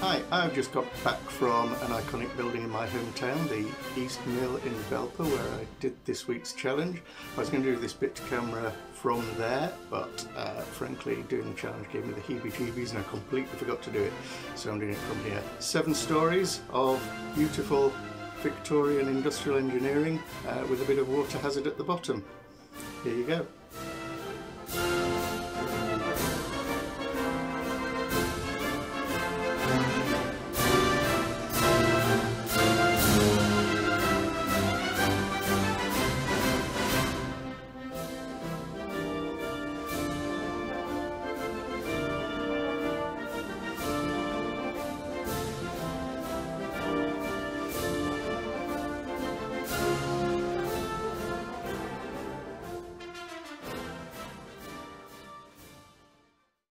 Hi, I've just got back from an iconic building in my hometown, the East Mill in Belper, where I did this week's challenge. I was going to do this bit to camera from there, but uh, frankly, doing the challenge gave me the heebie-jeebies and I completely forgot to do it, so I'm doing it from here. Seven stories of beautiful Victorian industrial engineering uh, with a bit of water hazard at the bottom. Here you go.